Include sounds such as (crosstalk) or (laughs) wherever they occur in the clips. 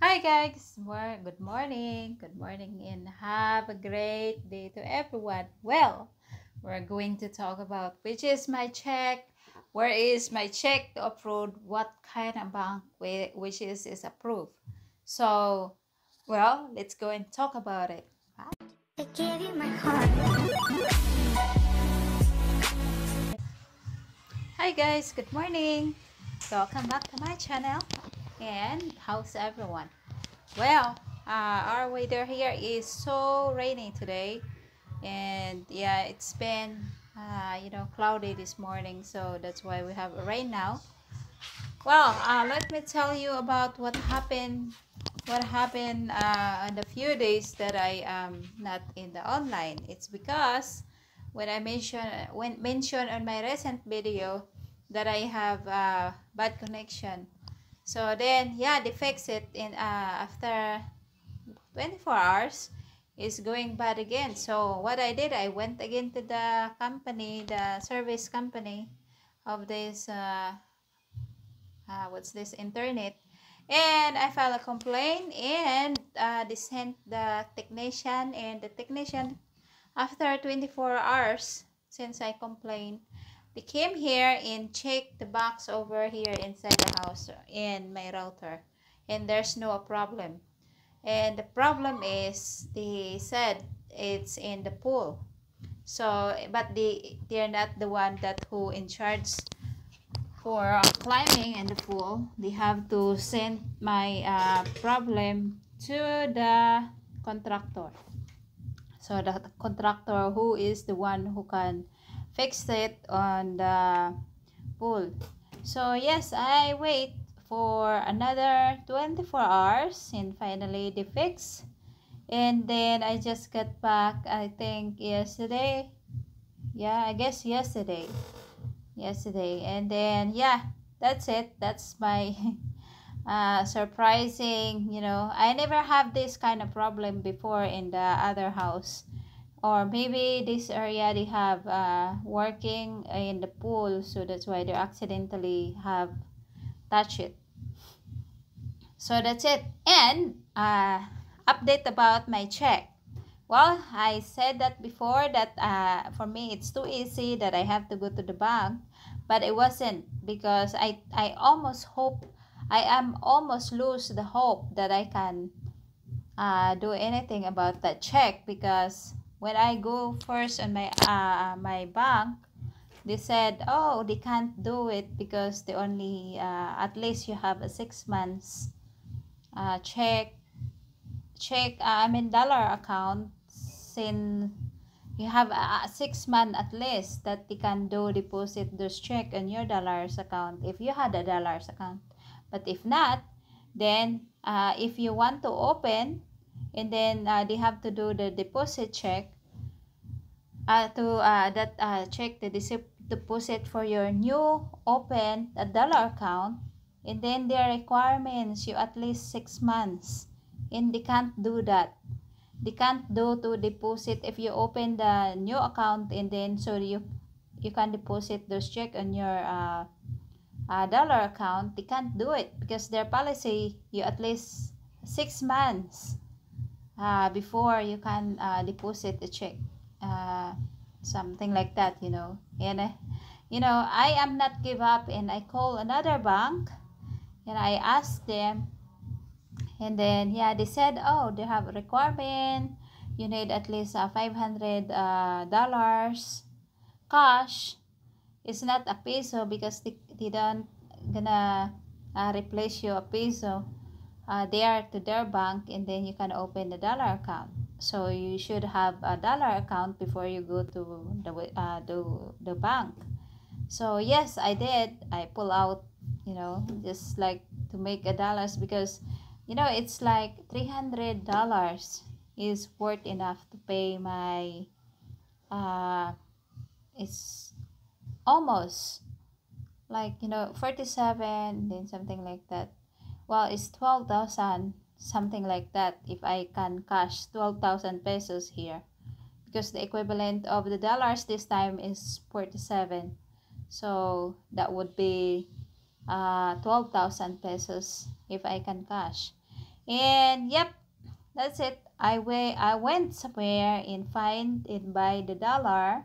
Hi guys, more good morning, good morning, and have a great day to everyone. Well, we're going to talk about which is my check, where is my check to approve, what kind of bank which is is approved. So, well, let's go and talk about it. I gave you my heart. Hi guys, good morning. Welcome back to my channel and how's everyone? Well uh, our weather here is so rainy today. And yeah it's been uh, you know cloudy this morning so that's why we have rain now. Well uh, let me tell you about what happened what happened uh, in the few days that I am not in the online. It's because when I mentioned when mentioned on my recent video that I have a bad connection so then yeah they fix it in uh, after 24 hours is going bad again. So what i did i went again to the company the service company of this uh, uh, what's this internet. And i filed a complaint and uh, they sent the technician and the technician after 24 hours since i complained they came here and checked the box over here inside the house in my router and there's no problem. And the problem is they said it's in the pool. So but they they're not the one that who in charge for climbing in the pool. They have to send my uh, problem to the contractor. So the contractor who is the one who can fixed it on the pool. So yes i wait for another 24 hours and finally they fix. And then i just got back i think yesterday. Yeah i guess yesterday. Yesterday. And then yeah that's it. That's my (laughs) uh, surprising you know. I never have this kind of problem before in the other house or maybe this area they have uh, working in the pool so that's why they accidentally have touched it. So that's it. And uh, update about my check. Well i said that before that uh, for me it's too easy that i have to go to the bank but it wasn't because i i almost hope i am almost lose the hope that i can uh, do anything about that check because when I go first on my uh, my bank, they said, oh, they can't do it because they only uh, at least you have a six months uh, check check uh, I mean dollar account since you have a, a six month at least that they can do deposit those check on your dollars account if you had a dollars account. But if not then uh, if you want to open and then uh, they have to do the deposit check uh, to uh, that uh, check the deposit for your new open a dollar account. And then their requirements you at least six months. And they can't do that. They can't do to deposit if you open the new account and then so you you can deposit those check on your uh, uh, dollar account. They can't do it because their policy you at least six months uh, before you can uh, deposit the check uh, something like that you know. And uh, you know i am not give up and i call another bank and i ask them. And then yeah they said oh they have a requirement. You need at least uh, 500 uh, dollars cash. It's not a peso because they, they don't gonna uh, replace you a peso uh, there to their bank and then you can open the dollar account. So you should have a dollar account before you go to the uh, the, the bank. So yes i did. I pull out you know just like to make a dollars because you know it's like 300 dollars is worth enough to pay my uh it's almost like you know 47 then something like that well it's 12,000 something like that if I can cash 12,000 pesos here. Because the equivalent of the dollars this time is 47 so that would be uh, 12,000 pesos if I can cash. And yep that's it. I, way, I went somewhere and find it by the dollar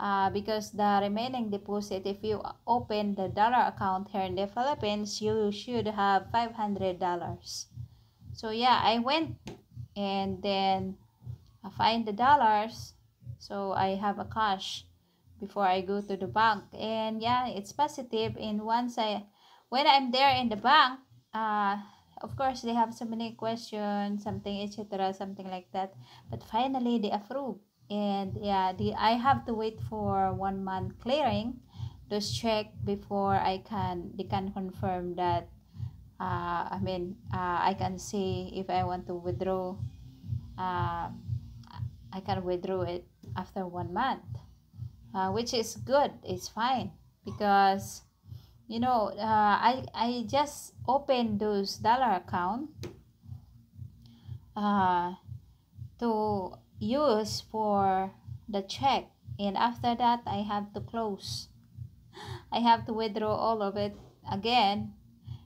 uh, because the remaining deposit if you open the dollar account here in the Philippines you should have $500 so yeah I went and then I find the dollars. So I have a cash before I go to the bank. And yeah it's positive. And once I when I'm there in the bank uh of course they have so many questions something etc something like that. But finally they approve and yeah the I have to wait for one month clearing those check before I can they can confirm that uh, I mean uh, I can see if I want to withdraw uh, I can withdraw it after one month uh, which is good it's fine because you know uh, I, I just opened those dollar account uh, to use for the check and after that I have to close. (gasps) I have to withdraw all of it again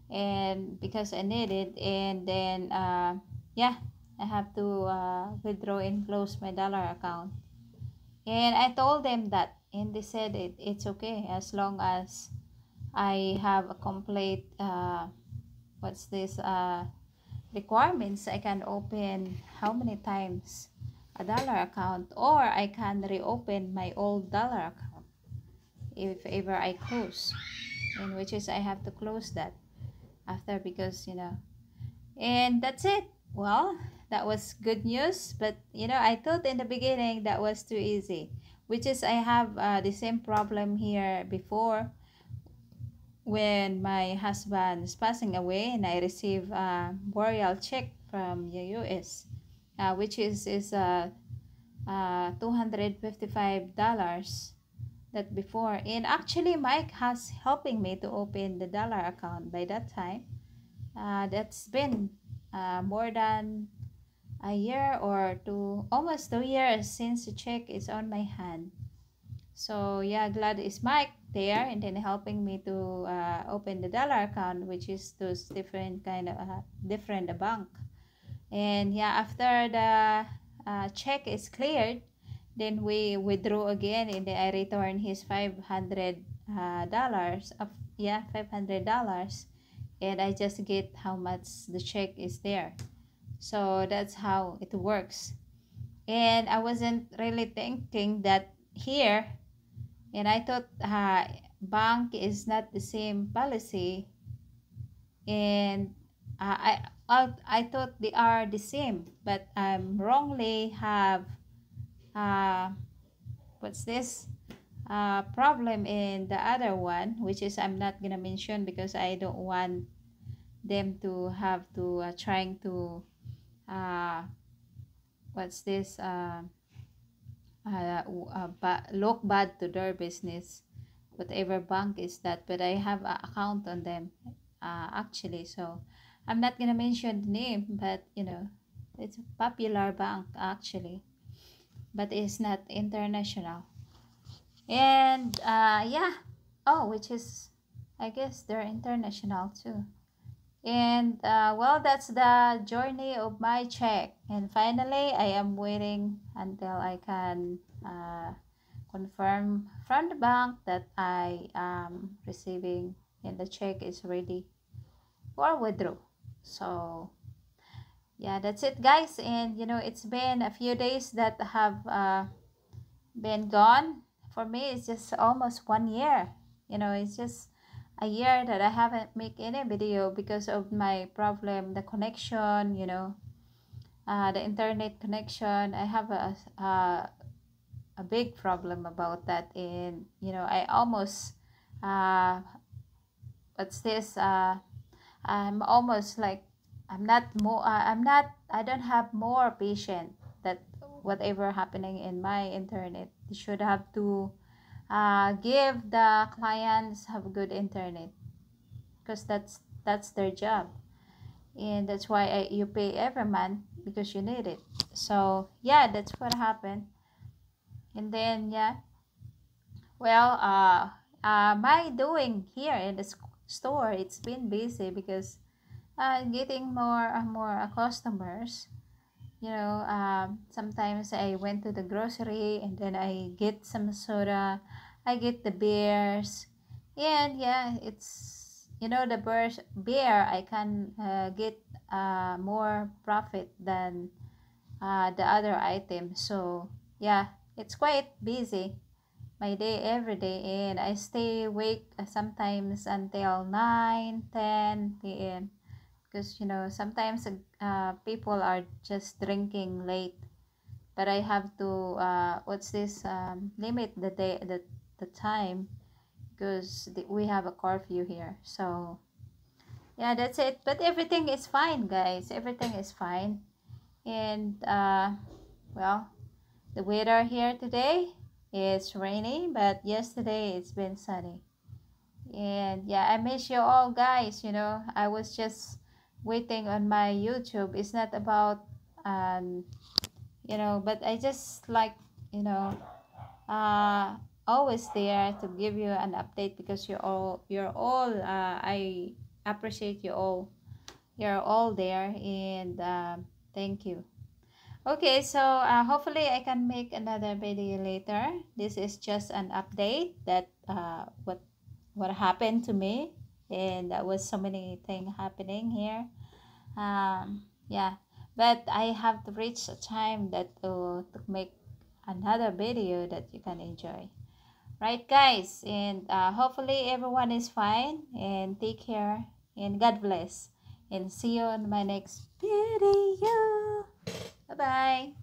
and because I need it and then uh, yeah I have to uh, withdraw and close my dollar account. And I told them that and they said it, it's okay as long as I have a complete uh, what's this uh, requirements I can open how many times a dollar account or I can reopen my old dollar account if ever I close in which is I have to close that after because you know. And that's it. Well that was good news but you know I thought in the beginning that was too easy which is I have uh, the same problem here before when my husband is passing away and I receive a burial check from the US uh, which is is uh, uh, $255 that before. And actually Mike has helping me to open the dollar account by that time. Uh, that's been uh, more than a year or two almost two years since the check is on my hand. So yeah glad is mike there and then helping me to uh, open the dollar account which is those different kind of uh, different bank and yeah after the uh, check is cleared then we withdraw again and then i return his 500 uh, dollars of yeah 500 dollars. And i just get how much the check is there. So that's how it works. And i wasn't really thinking that here. And i thought uh, bank is not the same policy. And uh, I, I thought they are the same but I'm wrongly have uh, what's this? Uh, problem in the other one which is i'm not gonna mention because i don't want them to have to uh, trying to uh, what's this? Uh, uh, uh, look bad to their business whatever bank is that but i have an account on them uh, actually so i'm not gonna mention the name but you know it's a popular bank actually. But it's not international. And uh, yeah. Oh which is i guess they're international too. And uh, well that's the journey of my check. And finally i am waiting until i can uh, confirm from the bank that i am receiving and the check is ready for withdraw so yeah that's it guys. And you know it's been a few days that have uh, been gone. For me it's just almost one year. You know it's just a year that I haven't make any video because of my problem the connection you know uh, the internet connection. I have a, a a big problem about that. And you know I almost uh what's this uh I'm almost like I'm not more uh, I'm not I don't have more patient that whatever happening in my internet. Should have to uh, give the clients have good internet because that's that's their job. And that's why I, you pay every month because you need it. So yeah that's what happened. And then yeah. Well uh, uh my doing here in the store it's been busy because uh, getting more and more uh, customers. You know um, sometimes i went to the grocery and then i get some soda i get the beers and yeah it's you know the beers beer i can uh, get uh, more profit than uh, the other item. So yeah it's quite busy my day every day and i stay awake uh, sometimes until 9 10 p.m because you know sometimes uh, people are just drinking late. But i have to uh, what's this um, limit the day the, the time because we have a curfew here. So yeah that's it. But everything is fine guys. Everything is fine. And uh, well the weather here today is rainy but yesterday it's been sunny and yeah i miss you all guys you know i was just waiting on my YouTube. It's not about um you know, but I just like, you know, uh always there to give you an update because you're all you're all uh, I appreciate you all. You're all there and uh, thank you. Okay, so uh, hopefully I can make another video later. This is just an update that uh, what what happened to me and that was so many things happening here. Um yeah but i have to reach a time that to, to make another video that you can enjoy. Right guys and uh, hopefully everyone is fine and take care and god bless and see you on my next video 拜拜。